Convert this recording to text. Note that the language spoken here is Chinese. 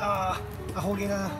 啊啊好劲啊